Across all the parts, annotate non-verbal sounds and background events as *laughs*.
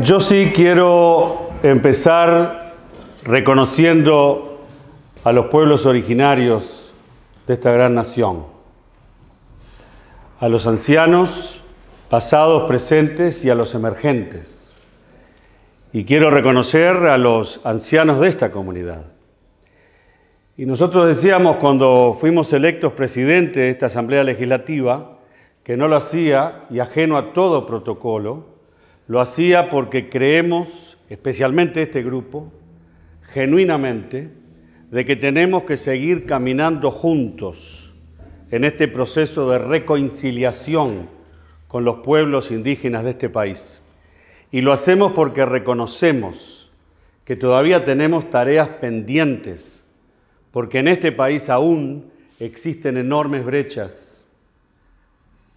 Yo sí quiero empezar reconociendo a los pueblos originarios de esta gran nación, a los ancianos pasados, presentes y a los emergentes. Y quiero reconocer a los ancianos de esta comunidad. Y nosotros decíamos cuando fuimos electos presidente de esta Asamblea Legislativa que no lo hacía y ajeno a todo protocolo, lo hacía porque creemos, especialmente este grupo, genuinamente, de que tenemos que seguir caminando juntos en este proceso de reconciliación con los pueblos indígenas de este país. Y lo hacemos porque reconocemos que todavía tenemos tareas pendientes, porque en este país aún existen enormes brechas.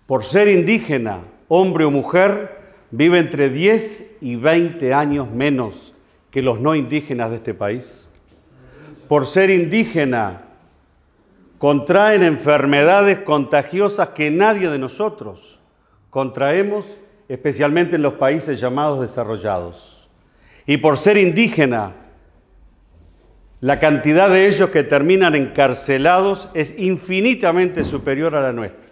Por ser indígena, hombre o mujer, vive entre 10 y 20 años menos que los no indígenas de este país. Por ser indígena, contraen enfermedades contagiosas que nadie de nosotros contraemos, especialmente en los países llamados desarrollados. Y por ser indígena, la cantidad de ellos que terminan encarcelados es infinitamente superior a la nuestra.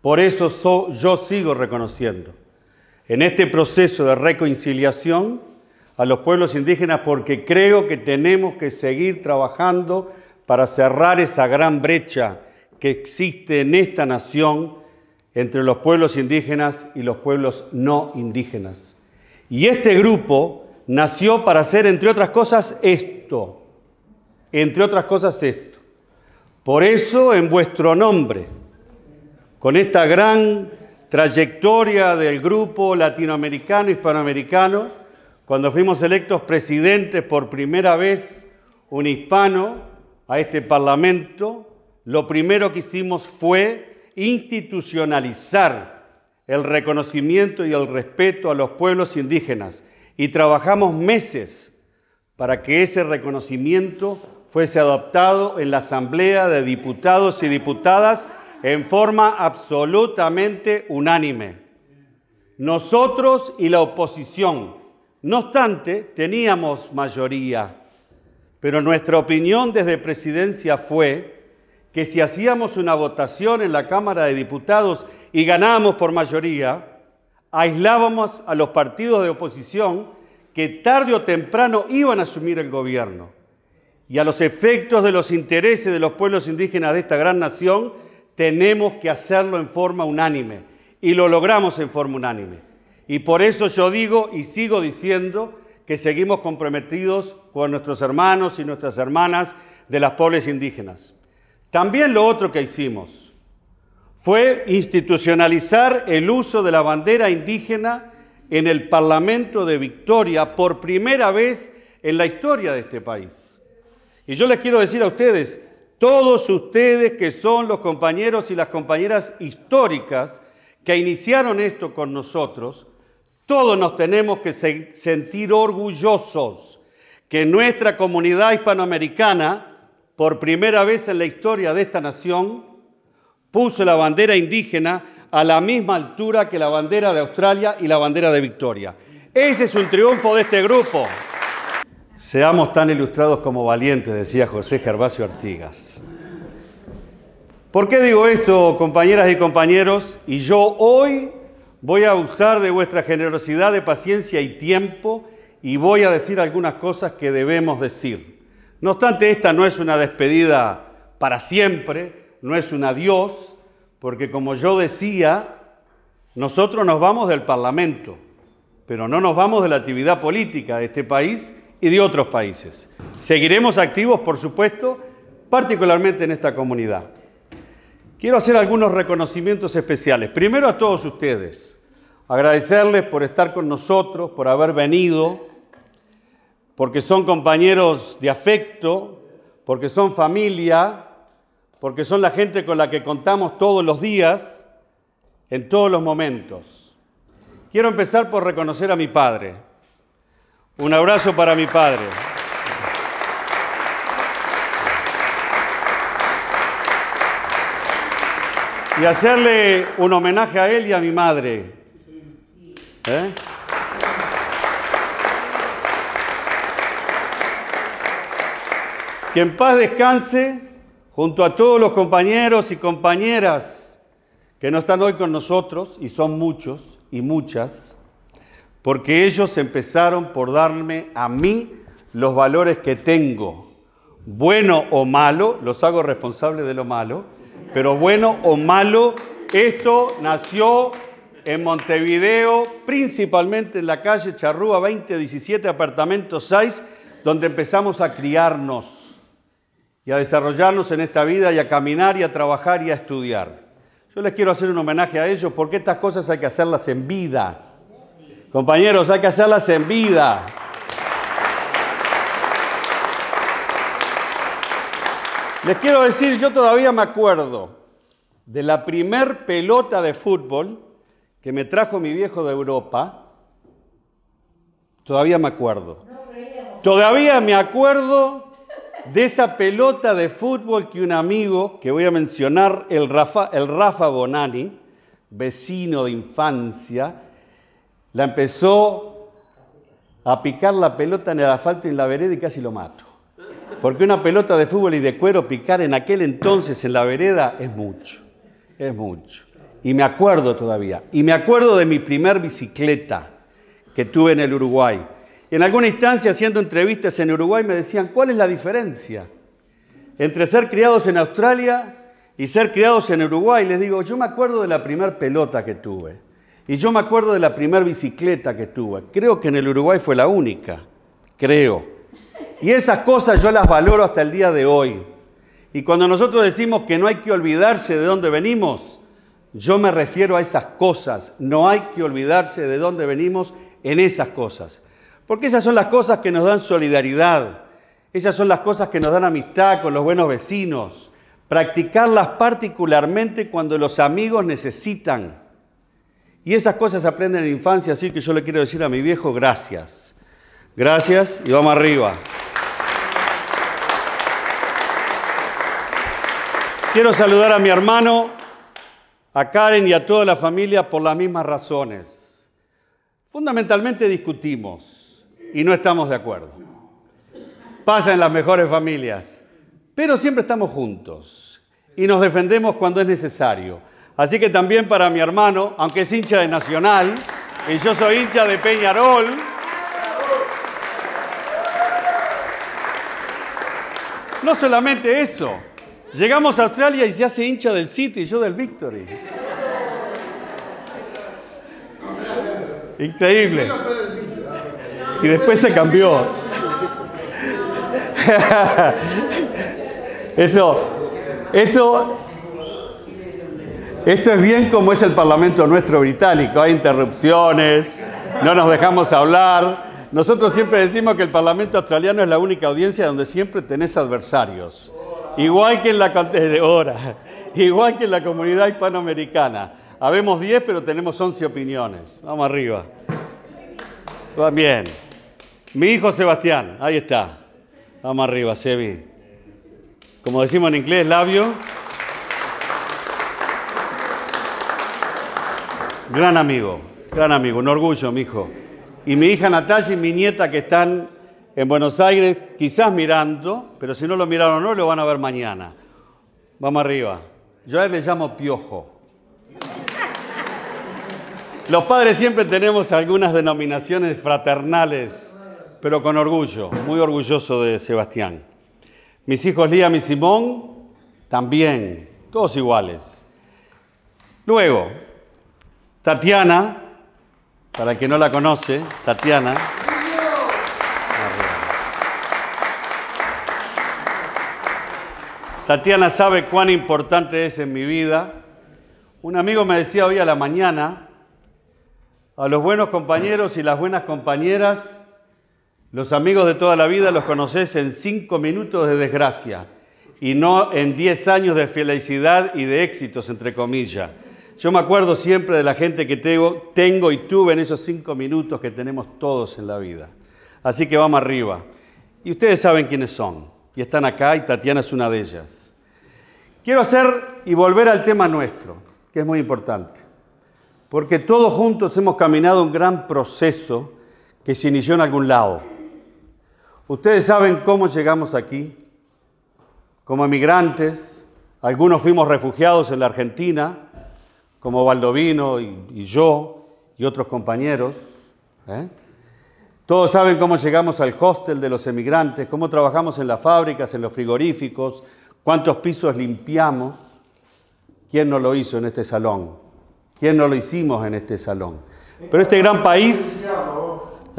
Por eso yo sigo reconociendo en este proceso de reconciliación a los pueblos indígenas porque creo que tenemos que seguir trabajando para cerrar esa gran brecha que existe en esta nación entre los pueblos indígenas y los pueblos no indígenas. Y este grupo nació para hacer, entre otras cosas, esto. Entre otras cosas, esto. Por eso, en vuestro nombre, con esta gran trayectoria del grupo latinoamericano, hispanoamericano, cuando fuimos electos presidentes por primera vez un hispano a este Parlamento, lo primero que hicimos fue institucionalizar el reconocimiento y el respeto a los pueblos indígenas. Y trabajamos meses para que ese reconocimiento fuese adoptado en la Asamblea de Diputados y Diputadas en forma absolutamente unánime. Nosotros y la oposición. No obstante, teníamos mayoría, pero nuestra opinión desde presidencia fue que si hacíamos una votación en la Cámara de Diputados y ganábamos por mayoría, aislábamos a los partidos de oposición que tarde o temprano iban a asumir el gobierno. Y a los efectos de los intereses de los pueblos indígenas de esta gran nación, tenemos que hacerlo en forma unánime y lo logramos en forma unánime. Y por eso yo digo y sigo diciendo que seguimos comprometidos con nuestros hermanos y nuestras hermanas de las pobres indígenas. También lo otro que hicimos fue institucionalizar el uso de la bandera indígena en el Parlamento de Victoria por primera vez en la historia de este país. Y yo les quiero decir a ustedes, todos ustedes que son los compañeros y las compañeras históricas que iniciaron esto con nosotros, todos nos tenemos que sentir orgullosos que nuestra comunidad hispanoamericana, por primera vez en la historia de esta nación, puso la bandera indígena a la misma altura que la bandera de Australia y la bandera de Victoria. Ese es un triunfo de este grupo. Seamos tan ilustrados como valientes, decía José Gervasio Artigas. ¿Por qué digo esto, compañeras y compañeros? Y yo hoy voy a usar de vuestra generosidad de paciencia y tiempo y voy a decir algunas cosas que debemos decir. No obstante, esta no es una despedida para siempre, no es un adiós, porque como yo decía, nosotros nos vamos del Parlamento, pero no nos vamos de la actividad política de este país y de otros países. Seguiremos activos, por supuesto, particularmente en esta comunidad. Quiero hacer algunos reconocimientos especiales. Primero a todos ustedes, agradecerles por estar con nosotros, por haber venido, porque son compañeros de afecto, porque son familia, porque son la gente con la que contamos todos los días, en todos los momentos. Quiero empezar por reconocer a mi padre. Un abrazo para mi padre. Y hacerle un homenaje a él y a mi madre. ¿Eh? Que en paz descanse junto a todos los compañeros y compañeras que no están hoy con nosotros, y son muchos y muchas, porque ellos empezaron por darme a mí los valores que tengo, bueno o malo, los hago responsables de lo malo, pero bueno o malo, esto nació en Montevideo, principalmente en la calle Charrúa 2017, apartamento 6, donde empezamos a criarnos y a desarrollarnos en esta vida y a caminar y a trabajar y a estudiar. Yo les quiero hacer un homenaje a ellos porque estas cosas hay que hacerlas en vida. Compañeros, hay que hacerlas en vida. Les quiero decir, yo todavía me acuerdo de la primer pelota de fútbol que me trajo mi viejo de Europa, todavía me acuerdo. Todavía me acuerdo de esa pelota de fútbol que un amigo, que voy a mencionar, el Rafa, el Rafa Bonani, vecino de infancia, la empezó a picar la pelota en el asfalto y en la vereda y casi lo mato. Porque una pelota de fútbol y de cuero picar en aquel entonces en la vereda es mucho, es mucho. Y me acuerdo todavía. Y me acuerdo de mi primer bicicleta que tuve en el Uruguay. En alguna instancia, haciendo entrevistas en Uruguay, me decían, ¿cuál es la diferencia entre ser criados en Australia y ser criados en Uruguay? Les digo, yo me acuerdo de la primer pelota que tuve. Y yo me acuerdo de la primer bicicleta que tuve. Creo que en el Uruguay fue la única. Creo. Y esas cosas yo las valoro hasta el día de hoy. Y cuando nosotros decimos que no hay que olvidarse de dónde venimos, yo me refiero a esas cosas. No hay que olvidarse de dónde venimos en esas cosas. Porque esas son las cosas que nos dan solidaridad. Esas son las cosas que nos dan amistad con los buenos vecinos. Practicarlas particularmente cuando los amigos necesitan. Y esas cosas se aprenden en la infancia, así que yo le quiero decir a mi viejo gracias. Gracias y vamos arriba. Quiero saludar a mi hermano a Karen y a toda la familia por las mismas razones. Fundamentalmente discutimos y no estamos de acuerdo. Pasa en las mejores familias, pero siempre estamos juntos y nos defendemos cuando es necesario. Así que también para mi hermano, aunque es hincha de Nacional, y yo soy hincha de Peñarol, no solamente eso, Llegamos a Australia y se hace hincha del City y yo del Victory. Increíble. Y después se cambió. *laughs* Esto, esto, esto es bien como es el Parlamento nuestro británico. Hay interrupciones, no nos dejamos hablar. Nosotros siempre decimos que el Parlamento australiano es la única audiencia donde siempre tenés adversarios. Igual que en la *laughs* igual que en la comunidad hispanoamericana. Habemos 10, pero tenemos 11 opiniones. Vamos arriba. Bien. Mi hijo Sebastián, ahí está. Vamos arriba, Sebi. Como decimos en inglés, labio. Gran amigo, gran amigo, un orgullo, mi hijo. Y mi hija Natalia y mi nieta que están en Buenos Aires, quizás mirando, pero si no lo miraron hoy, lo van a ver mañana. Vamos arriba. Yo a él le llamo piojo. Los padres siempre tenemos algunas denominaciones fraternales, pero con orgullo, muy orgulloso de Sebastián. Mis hijos Liam y Simón, también, todos iguales. Luego, Tatiana, para el que no la conoce, Tatiana, Tatiana sabe cuán importante es en mi vida. Un amigo me decía hoy a la mañana, a los buenos compañeros y las buenas compañeras, los amigos de toda la vida los conoces en cinco minutos de desgracia y no en diez años de felicidad y de éxitos, entre comillas. Yo me acuerdo siempre de la gente que tengo, y tuve en esos cinco minutos que tenemos todos en la vida. Así que vamos arriba. Y ustedes saben quiénes son y están acá y Tatiana es una de ellas. Quiero hacer y volver al tema nuestro, que es muy importante, porque todos juntos hemos caminado un gran proceso que se inició en algún lado. Ustedes saben cómo llegamos aquí, como emigrantes, algunos fuimos refugiados en la Argentina, como Baldovino y, yo y otros compañeros. ¿eh? Todos saben cómo llegamos al hostel de los emigrantes, cómo trabajamos en las fábricas, en los frigoríficos, cuántos pisos limpiamos. ¿Quién no lo hizo en este salón? ¿Quién no lo hicimos en este salón? Pero este gran país...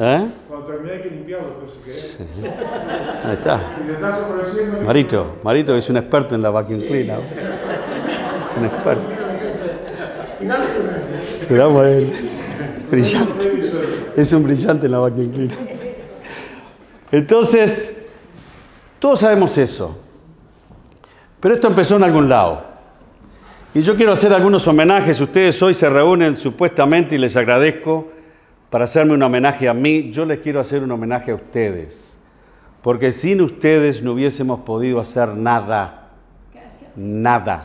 ¿Eh? Cuando terminé hay que limpiarlo, pues, sí. Ahí está. Marito, Marito es un experto en la vacuum cleaner. Un experto. Cuidamos a él. Brillante. Es un brillante en la vacuum cleaner. Entonces, todos sabemos eso. Pero esto empezó en algún lado. Y yo quiero hacer algunos homenajes. Ustedes hoy se reúnen supuestamente y les agradezco para hacerme un homenaje a mí, yo les quiero hacer un homenaje a ustedes. Porque sin ustedes no hubiésemos podido hacer nada. Nada.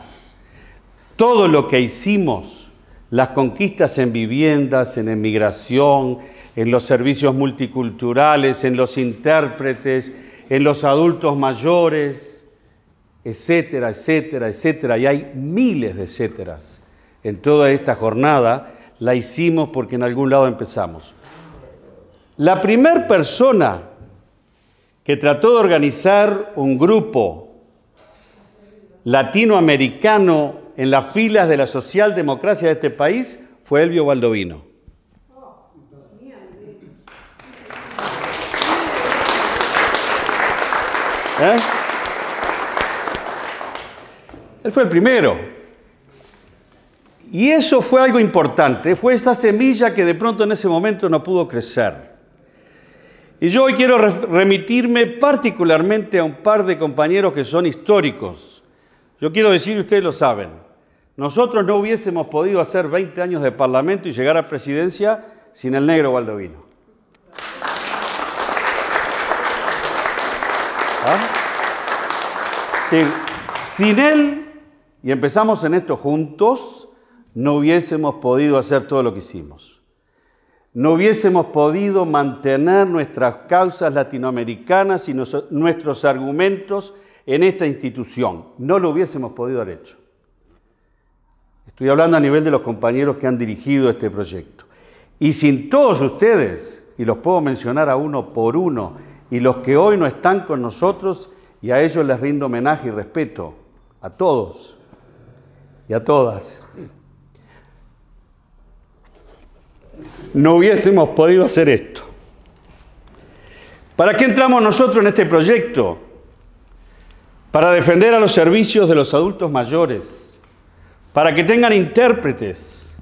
Todo lo que hicimos, las conquistas en viviendas, en emigración, en los servicios multiculturales, en los intérpretes, en los adultos mayores, etcétera, etcétera, etcétera. Y hay miles de etcéteras en toda esta jornada la hicimos porque en algún lado empezamos. La primera persona que trató de organizar un grupo latinoamericano en las filas de la socialdemocracia de este país fue Elvio Baldovino. ¿Eh? Él fue el primero. Y eso fue algo importante, fue esa semilla que de pronto en ese momento no pudo crecer. Y yo hoy quiero remitirme particularmente a un par de compañeros que son históricos. Yo quiero decir, ustedes lo saben, nosotros no hubiésemos podido hacer 20 años de parlamento y llegar a presidencia sin el negro Baldovino. ¿Ah? sin él, y empezamos en esto juntos, no hubiésemos podido hacer todo lo que hicimos. No hubiésemos podido mantener nuestras causas latinoamericanas y nuestros argumentos en esta institución. No lo hubiésemos podido haber hecho. Estoy hablando a nivel de los compañeros que han dirigido este proyecto. Y sin todos ustedes, y los puedo mencionar a uno por uno, y los que hoy no están con nosotros, y a ellos les rindo homenaje y respeto, a todos y a todas. no hubiésemos podido hacer esto. ¿Para qué entramos nosotros en este proyecto? Para defender a los servicios de los adultos mayores, para que tengan intérpretes,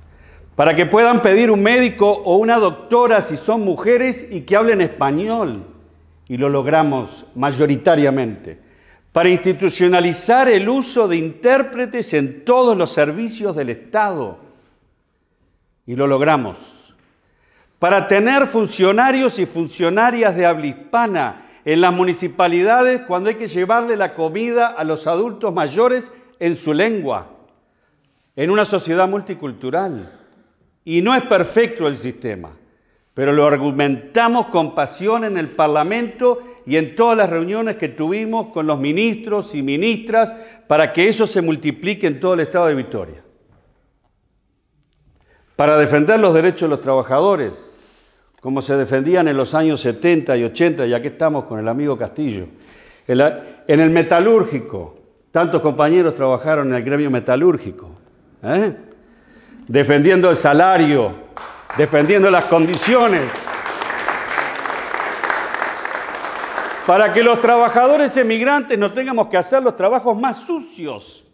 para que puedan pedir un médico o una doctora si son mujeres y que hablen español. Y lo logramos mayoritariamente. Para institucionalizar el uso de intérpretes en todos los servicios del Estado. Y lo logramos para tener funcionarios y funcionarias de habla hispana en las municipalidades cuando hay que llevarle la comida a los adultos mayores en su lengua, en una sociedad multicultural. Y no es perfecto el sistema, pero lo argumentamos con pasión en el Parlamento y en todas las reuniones que tuvimos con los ministros y ministras para que eso se multiplique en todo el estado de Victoria para defender los derechos de los trabajadores, como se defendían en los años 70 y 80, ya que estamos con el amigo Castillo. En el metalúrgico, tantos compañeros trabajaron en el gremio metalúrgico, ¿eh? defendiendo el salario, defendiendo las condiciones, para que los trabajadores emigrantes no tengamos que hacer los trabajos más sucios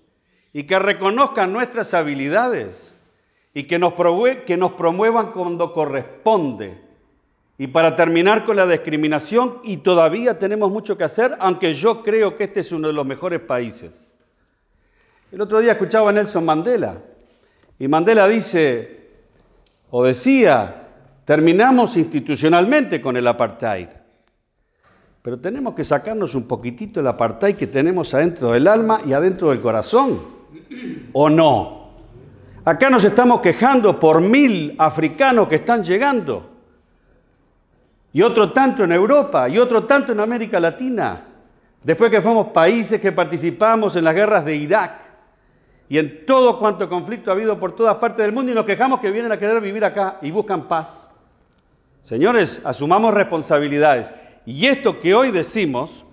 y que reconozcan nuestras habilidades y que nos, que nos promuevan cuando corresponde. Y para terminar con la discriminación, y todavía tenemos mucho que hacer, aunque yo creo que este es uno de los mejores países. El otro día escuchaba a Nelson Mandela, y Mandela dice, o decía, terminamos institucionalmente con el apartheid, pero tenemos que sacarnos un poquitito el apartheid que tenemos adentro del alma y adentro del corazón, ¿o no? Acá nos estamos quejando por mil africanos que están llegando. Y otro tanto en Europa y otro tanto en América Latina. Después que fuimos países que participamos en las guerras de Irak y en todo cuanto conflicto ha habido por todas partes del mundo y nos quejamos que vienen a querer vivir acá y buscan paz. Señores, asumamos responsabilidades. Y esto que hoy decimos,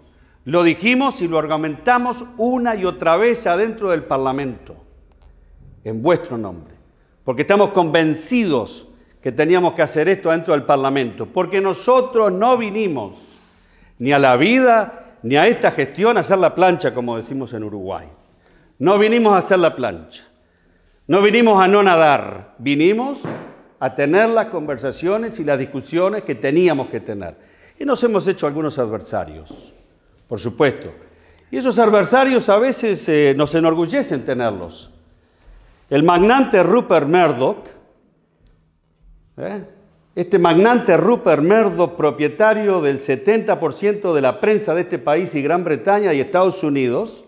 lo dijimos y lo argumentamos una y otra vez adentro del Parlamento, en vuestro nombre, porque estamos convencidos que teníamos que hacer esto dentro del Parlamento, porque nosotros no vinimos ni a la vida ni a esta gestión a hacer la plancha, como decimos en Uruguay. No vinimos a hacer la plancha, no vinimos a no nadar, vinimos a tener las conversaciones y las discusiones que teníamos que tener. Y nos hemos hecho algunos adversarios, por supuesto. Y esos adversarios a veces eh, nos enorgullecen tenerlos. El magnante Rupert Murdoch, ¿eh? este magnante Rupert Murdoch, propietario del 70% de la prensa de este país y Gran Bretaña y Estados Unidos,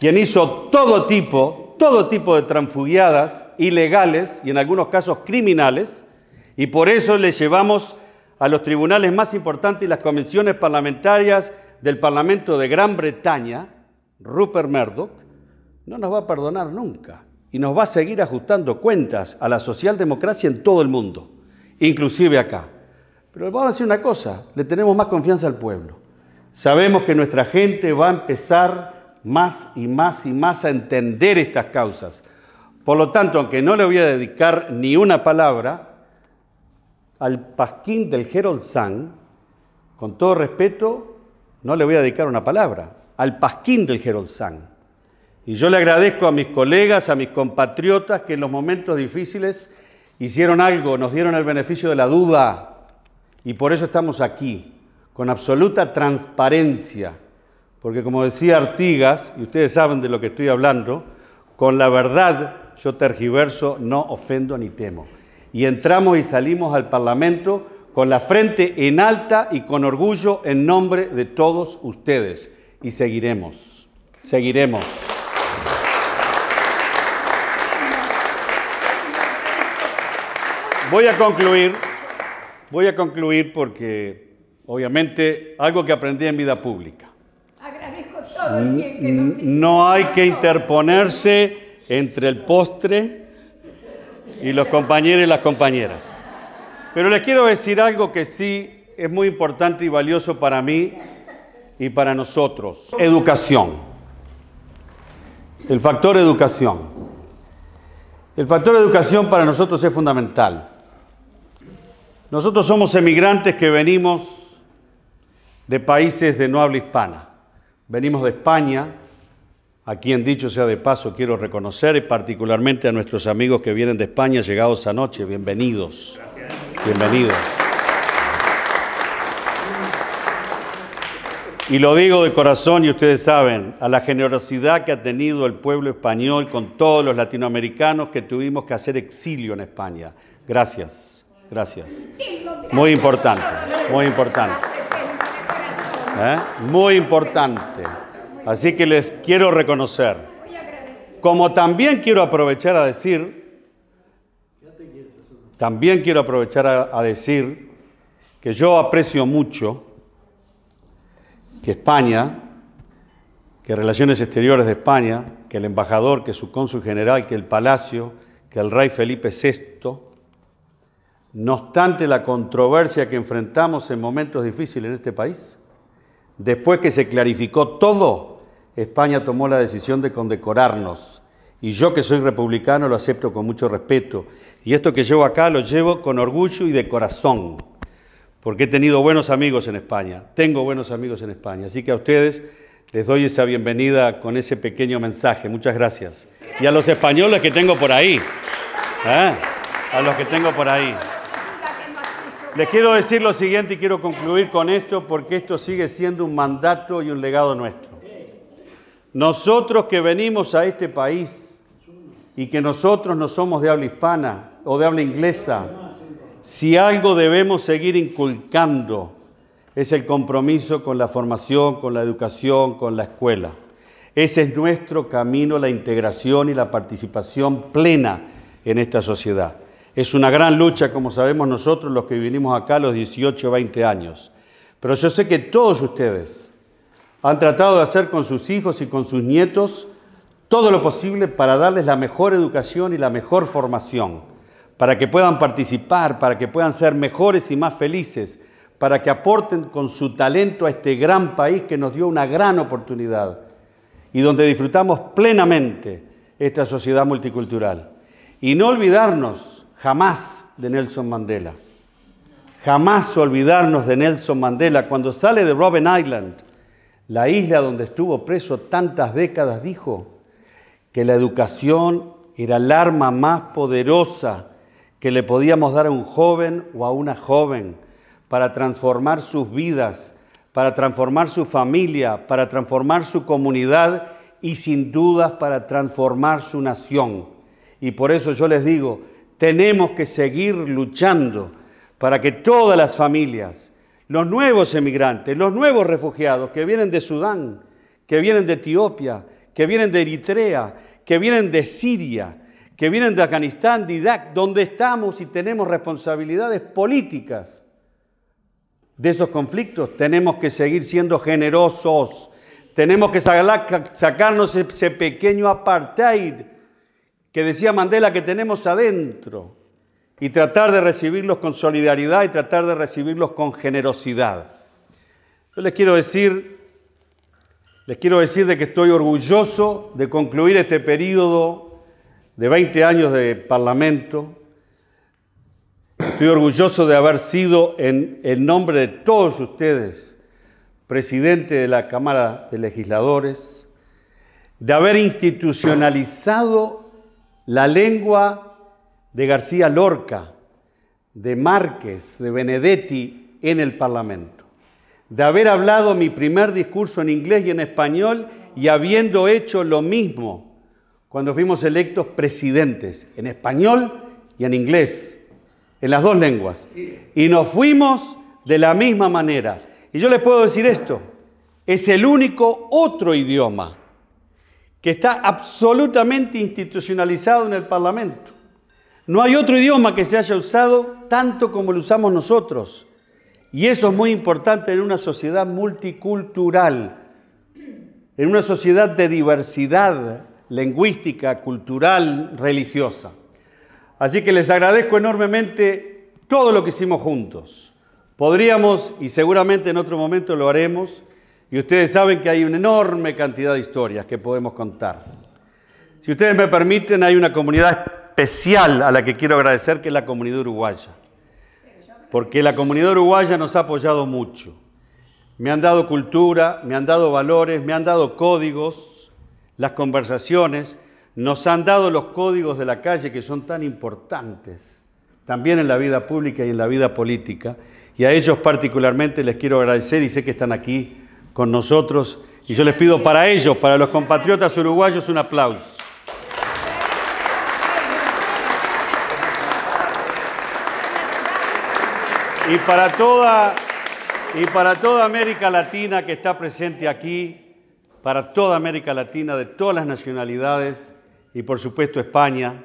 quien hizo todo tipo, todo tipo de transfugiadas ilegales y en algunos casos criminales, y por eso le llevamos a los tribunales más importantes y las convenciones parlamentarias del Parlamento de Gran Bretaña, Rupert Murdoch, no nos va a perdonar nunca y nos va a seguir ajustando cuentas a la socialdemocracia en todo el mundo inclusive acá. Pero vamos a decir una cosa, le tenemos más confianza al pueblo. Sabemos que nuestra gente va a empezar más y más y más a entender estas causas. Por lo tanto, aunque no le voy a dedicar ni una palabra, al pasquín del Herald Sun, con todo respeto, no le voy a dedicar una palabra, al pasquín del Herald Sun. Y yo le agradezco a mis colegas, a mis compatriotas que en los momentos difíciles hicieron algo, nos dieron el beneficio de la duda y por eso estamos aquí, con absoluta transparencia, porque como decía Artigas, y ustedes saben de lo que estoy hablando, con la verdad yo tergiverso, no ofendo ni temo. Y entramos y salimos al Parlamento con la frente en alta y con orgullo en nombre de todos ustedes. Y seguiremos, seguiremos. Voy a concluir, voy a concluir porque obviamente algo que aprendí en vida pública. Agradezco todo el bien que nos hizo. No hay que interponerse entre el postre y los compañeros y las compañeras. Pero les quiero decir algo que sí es muy importante y valioso para mí y para nosotros. Educación. El factor educación. El factor educación para nosotros es fundamental. Nosotros somos emigrantes que venimos de países de no habla hispana. Venimos de España, a quien dicho sea de paso quiero reconocer, y particularmente a nuestros amigos que vienen de España llegados anoche. Bienvenidos. Bienvenidos. Y lo digo de corazón y ustedes saben, a la generosidad que ha tenido el pueblo español con todos los latinoamericanos que tuvimos que hacer exilio en España. Gracias. Gracias. Muy importante, muy importante. ¿Eh? Muy importante. Así que les quiero reconocer. Como también quiero aprovechar a decir, también quiero aprovechar a, a decir que yo aprecio mucho que España, que Relaciones Exteriores de España, que el embajador, que su cónsul general, que el palacio, que el rey Felipe VI, no obstante la controversia que enfrentamos en momentos difíciles en este país, después que se clarificó todo, España tomó la decisión de condecorarnos. Y yo que soy republicano lo acepto con mucho respeto. Y esto que llevo acá lo llevo con orgullo y de corazón, porque he tenido buenos amigos en España, tengo buenos amigos en España. Así que a ustedes les doy esa bienvenida con ese pequeño mensaje. Muchas gracias. Y a los españoles que tengo por ahí. ¿eh? A los que tengo por ahí. Les quiero decir lo siguiente y quiero concluir con esto porque esto sigue siendo un mandato y un legado nuestro. Nosotros que venimos a este país y que nosotros no somos de habla hispana o de habla inglesa, si algo debemos seguir inculcando es el compromiso con la formación, con la educación, con la escuela. Ese es nuestro camino, la integración y la participación plena en esta sociedad. Es una gran lucha, como sabemos nosotros, los que vinimos acá los 18 o 20 años. Pero yo sé que todos ustedes Han tratado de hacer con sus hijos y con sus nietos todo lo posible para darles la mejor educación y la mejor formación, para que puedan participar, para que puedan ser mejores y más felices, para que aporten con su talento a este gran país que nos dio una gran oportunidad y donde disfrutamos plenamente esta sociedad multicultural. Y no olvidarnos jamás de Nelson Mandela. Jamás olvidarnos de Nelson Mandela. Cuando sale de Robben Island, la isla donde estuvo preso tantas décadas, dijo que la educación era el arma más poderosa que le podíamos dar a un joven o a una joven para transformar sus vidas, para transformar su familia, para transformar su comunidad y sin dudas para transformar su nación. Y por eso yo les digo, tenemos que seguir luchando para que todas las familias, los nuevos emigrantes, los nuevos refugiados que vienen de Sudán, que vienen de Etiopía, que vienen de Eritrea, que vienen de Siria, que vienen de Afganistán, de Irak, donde estamos y tenemos responsabilidades políticas de esos conflictos, tenemos que seguir siendo generosos, tenemos que sacarnos ese pequeño apartheid que decía Mandela que tenemos adentro y tratar de recibirlos con solidaridad y tratar de recibirlos con generosidad. Yo les quiero decir, les quiero decir de que estoy orgulloso de concluir este periodo de 20 años de parlamento. Estoy orgulloso de haber sido en el nombre de todos ustedes presidente de la Cámara de Legisladores, de haber institucionalizado la lengua de García Lorca, de Márquez, de Benedetti en el Parlamento, de haber hablado mi primer discurso en inglés y en español y habiendo hecho lo mismo cuando fuimos electos presidentes, en español y en inglés, en las dos lenguas. Y nos fuimos de la misma manera. Y yo les puedo decir esto, es el único otro idioma que está absolutamente institucionalizado en el Parlamento. No hay otro idioma que se haya usado tanto como lo usamos nosotros. Y eso es muy importante en una sociedad multicultural, en una sociedad de diversidad lingüística, cultural, religiosa. Así que les agradezco enormemente todo lo que hicimos juntos. Podríamos, y seguramente en otro momento lo haremos, y ustedes saben que hay una enorme cantidad de historias que podemos contar. Si ustedes me permiten, hay una comunidad especial a la que quiero agradecer, que es la comunidad uruguaya. Porque la comunidad uruguaya nos ha apoyado mucho. Me han dado cultura, me han dado valores, me han dado códigos, las conversaciones, nos han dado los códigos de la calle que son tan importantes, también en la vida pública y en la vida política. Y a ellos particularmente les quiero agradecer y sé que están aquí con nosotros. Y yo les pido para ellos, para los compatriotas uruguayos, un aplauso. Y para toda, y para toda América Latina que está presente aquí, para toda América Latina, de todas las nacionalidades y por supuesto España,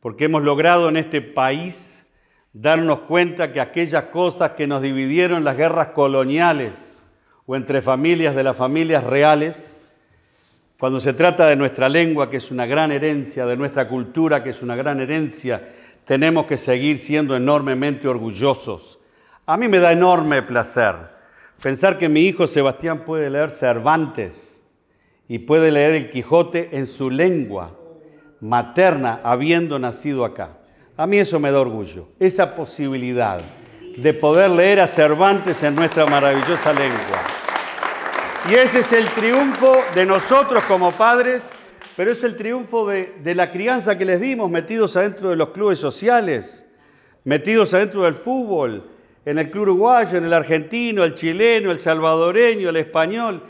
porque hemos logrado en este país darnos cuenta que aquellas cosas que nos dividieron las guerras coloniales o entre familias de las familias reales, cuando se trata de nuestra lengua, que es una gran herencia, de nuestra cultura, que es una gran herencia, tenemos que seguir siendo enormemente orgullosos. A mí me da enorme placer pensar que mi hijo Sebastián puede leer Cervantes y puede leer el Quijote en su lengua materna, habiendo nacido acá. A mí eso me da orgullo, esa posibilidad de poder leer a Cervantes en nuestra maravillosa lengua. Y ese es el triunfo de nosotros como padres, pero es el triunfo de, de, la crianza que les dimos, metidos adentro de los clubes sociales, metidos adentro del fútbol, en el club uruguayo, en el argentino, el chileno, el salvadoreño, el español.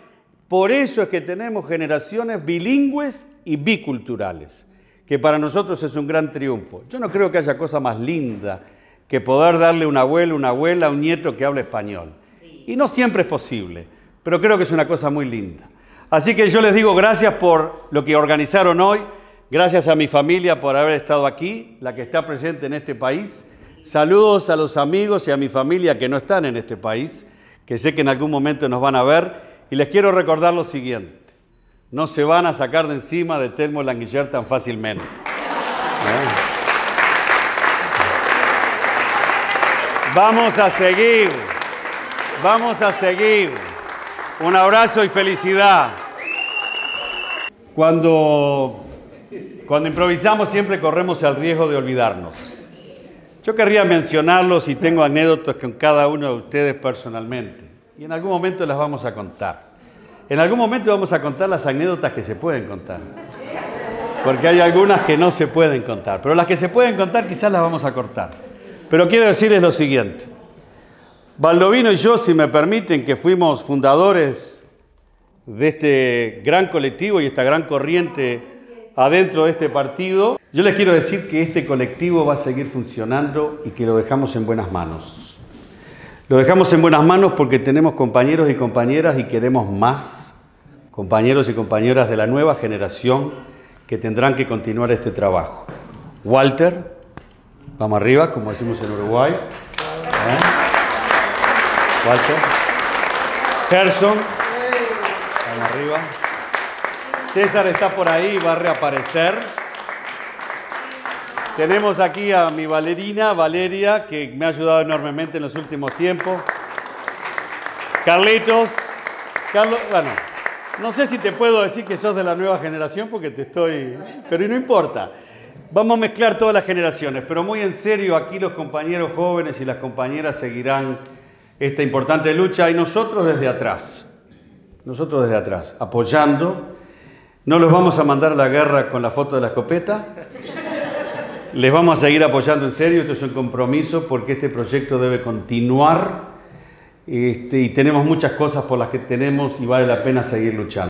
Por eso es que tenemos generaciones bilingües y biculturales que para nosotros es un gran triunfo. Yo no creo que haya cosa más linda que poder darle un abuelo, una abuela, un nieto que hable español. Y no siempre es posible, pero creo que es una cosa muy linda. Así que yo les digo gracias por lo que organizaron hoy, gracias a mi familia por haber estado aquí, la que está presente en este país. Saludos a los amigos y a mi familia que no están en este país, que sé que en algún momento nos van a ver. Y les quiero recordar lo siguiente. No se van a sacar de encima de Telmo Languiller tan fácilmente. ¿Eh? Vamos a seguir. Vamos a seguir. Un abrazo y felicidad. Cuando, cuando improvisamos siempre corremos el riesgo de olvidarnos. Yo querría mencionarlos y tengo anécdotas con cada uno de ustedes personalmente. Y en algún momento las vamos a contar. En algún momento vamos a contar las anécdotas que se pueden contar. Porque hay algunas que no se pueden contar. Pero las que se pueden contar quizás las vamos a cortar. Pero quiero decirles lo siguiente. Baldovino y yo, si me permiten, que fuimos fundadores de este gran colectivo y esta gran corriente adentro de este partido, yo les quiero decir que este colectivo va a seguir funcionando y que lo dejamos en buenas manos. Lo dejamos en buenas manos porque tenemos compañeros y compañeras y queremos más compañeros y compañeras de la nueva generación que tendrán que continuar este trabajo. Walter, vamos arriba, como decimos en Uruguay. ¿Eh? Walter. Gerson, arriba. César está por ahí, va a reaparecer. Tenemos aquí a mi Valerina, Valeria, que me ha ayudado enormemente en los últimos tiempos. Carlitos, Carlos, bueno, no sé si te puedo decir que sos de la nueva generación porque te estoy, pero no importa. Vamos a mezclar todas las generaciones, pero muy en serio, aquí los compañeros jóvenes y las compañeras seguirán esta importante lucha y nosotros desde atrás, nosotros desde atrás, apoyando. No los vamos a mandar a la guerra con la foto de la escopeta, les vamos a seguir apoyando en serio, esto es un compromiso porque este proyecto debe continuar este, y tenemos muchas cosas por las que tenemos y vale la pena seguir luchando.